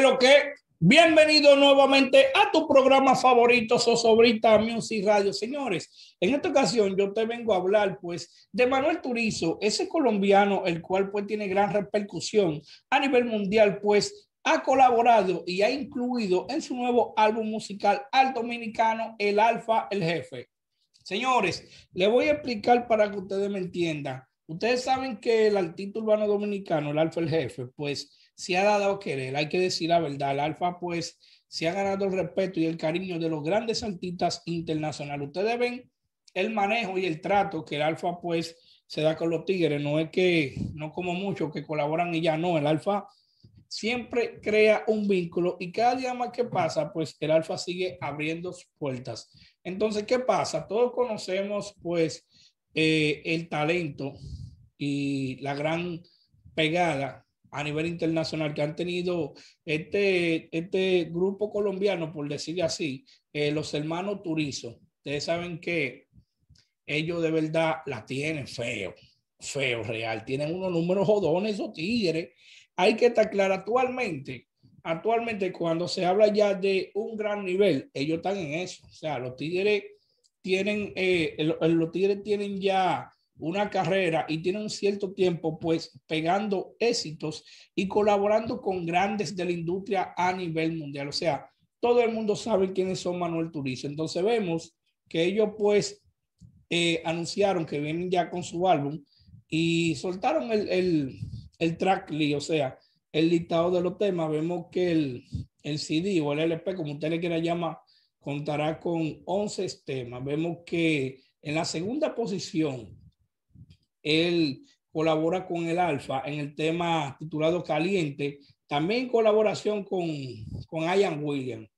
lo que Bienvenido nuevamente a tu programa favorito, Sosobrita Music Radio. Señores, en esta ocasión yo te vengo a hablar pues de Manuel Turizo, ese colombiano, el cual pues tiene gran repercusión a nivel mundial, pues ha colaborado y ha incluido en su nuevo álbum musical al dominicano El Alfa, el Jefe. Señores, le voy a explicar para que ustedes me entiendan. Ustedes saben que el artista urbano dominicano, el Alfa, el Jefe, pues se ha dado a querer, hay que decir la verdad. El Alfa, pues, se ha ganado el respeto y el cariño de los grandes artistas internacionales. Ustedes ven el manejo y el trato que el Alfa, pues, se da con los tigres. No es que, no como muchos que colaboran y ya no. El Alfa siempre crea un vínculo y cada día más que pasa, pues, el Alfa sigue abriendo puertas. Entonces, ¿qué pasa? Todos conocemos, pues, eh, el talento y la gran pegada a nivel internacional que han tenido este, este grupo colombiano, por decirlo así, eh, los hermanos Turizo. Ustedes saben que ellos de verdad la tienen feo, feo, real. Tienen unos números jodones o tigres. Hay que estar claro actualmente. Actualmente, cuando se habla ya de un gran nivel, ellos están en eso. O sea, los tigres tienen, eh, los tigres tienen ya una carrera y tiene un cierto tiempo pues pegando éxitos y colaborando con grandes de la industria a nivel mundial. O sea, todo el mundo sabe quiénes son Manuel Turizo. Entonces vemos que ellos pues eh, anunciaron que vienen ya con su álbum y soltaron el, el, el track o sea, el listado de los temas. Vemos que el, el CD o el LP, como usted le quiera llamar, contará con 11 temas. Vemos que en la segunda posición él colabora con el Alfa en el tema titulado Caliente, también colaboración con, con Ian Williams,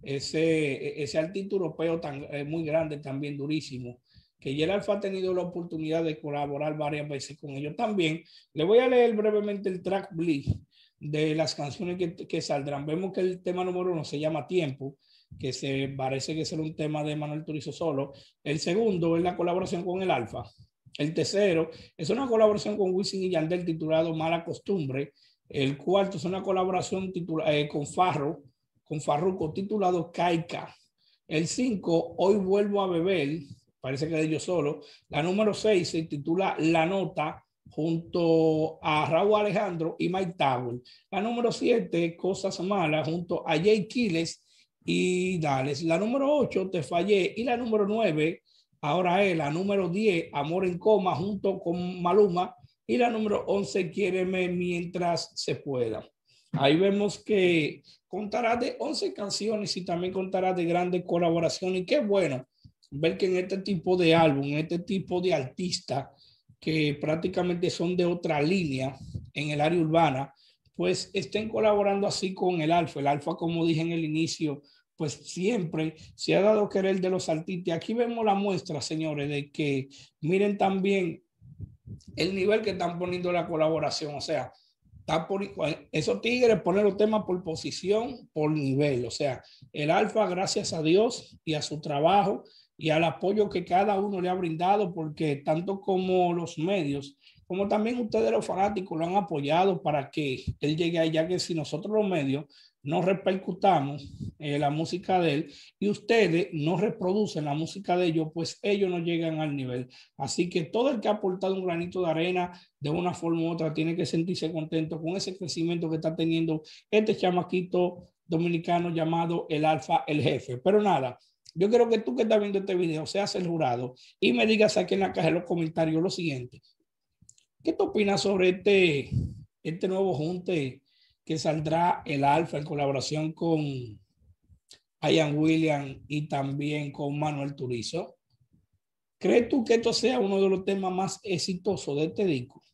ese, ese artista europeo tan, eh, muy grande, también durísimo, que ya el Alfa ha tenido la oportunidad de colaborar varias veces con ellos también. Le voy a leer brevemente el track Bleed de las canciones que, que saldrán. Vemos que el tema número uno se llama Tiempo, que se parece que será un tema de Manuel Turizo solo. El segundo es la colaboración con el Alfa, el tercero es una colaboración con Wisin y Yandel titulado Mala Costumbre. El cuarto es una colaboración eh, con Farro, con Farruco titulado Caica. El cinco, Hoy vuelvo a beber, parece que de ellos solo. La número seis se titula La Nota junto a Raúl Alejandro y Mike Tower. La número siete, Cosas Malas junto a Jay Quiles y Dales. La número ocho, Te Fallé. Y la número nueve, Ahora es la número 10, Amor en Coma, junto con Maluma. Y la número 11, Quiéreme mientras se pueda. Ahí vemos que contará de 11 canciones y también contará de grandes colaboraciones. Y qué bueno ver que en este tipo de álbum, en este tipo de artista que prácticamente son de otra línea en el área urbana, pues estén colaborando así con el Alfa. El Alfa, como dije en el inicio, pues siempre se ha dado querer de los artistas. Aquí vemos la muestra, señores, de que miren también el nivel que están poniendo la colaboración. O sea, está por, esos tigres ponen los temas por posición, por nivel. O sea, el Alfa, gracias a Dios y a su trabajo y al apoyo que cada uno le ha brindado, porque tanto como los medios, como también ustedes los fanáticos lo han apoyado para que él llegue allá, que si nosotros los medios no repercutamos eh, la música de él y ustedes no reproducen la música de ellos, pues ellos no llegan al nivel. Así que todo el que ha aportado un granito de arena de una forma u otra tiene que sentirse contento con ese crecimiento que está teniendo este chamaquito dominicano llamado el Alfa, el jefe. Pero nada, yo quiero que tú que estás viendo este video seas el jurado y me digas aquí en la caja de los comentarios lo siguiente. ¿Qué tú opinas sobre este, este nuevo junte? que saldrá el Alfa en colaboración con Ian Williams y también con Manuel Turizo. ¿Crees tú que esto sea uno de los temas más exitosos de este disco?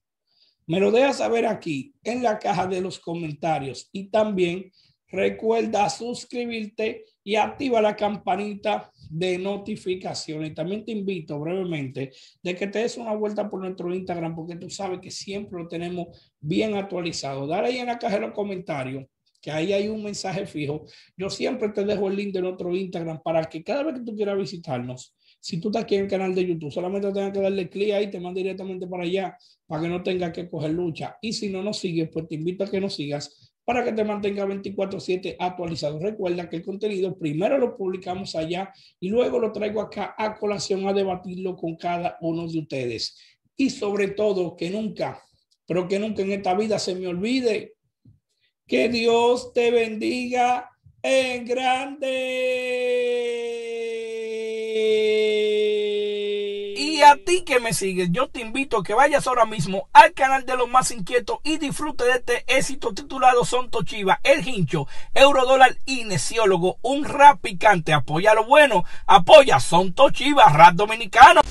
Me lo dejas saber aquí en la caja de los comentarios y también recuerda suscribirte y activa la campanita de notificaciones. También te invito brevemente de que te des una vuelta por nuestro Instagram porque tú sabes que siempre lo tenemos bien actualizado. Dale ahí en la caja de los comentarios que ahí hay un mensaje fijo. Yo siempre te dejo el link de nuestro Instagram para que cada vez que tú quieras visitarnos, si tú estás aquí en el canal de YouTube, solamente tengas que darle clic ahí, te manda directamente para allá para que no tengas que coger lucha. Y si no nos sigues, pues te invito a que nos sigas para que te mantenga 24/7 actualizado. Recuerda que el contenido primero lo publicamos allá y luego lo traigo acá a colación a debatirlo con cada uno de ustedes. Y sobre todo, que nunca, pero que nunca en esta vida se me olvide que Dios te bendiga en grande. A ti que me sigues, yo te invito a que vayas ahora mismo al canal de los más inquietos y disfrute de este éxito titulado Son Tochiva, El Hincho, Eurodólar y Nesiólogo, un rap picante. Apoya lo bueno, apoya Son Tochiva, rap dominicano.